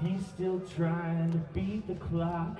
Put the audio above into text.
He's still trying to beat the clock.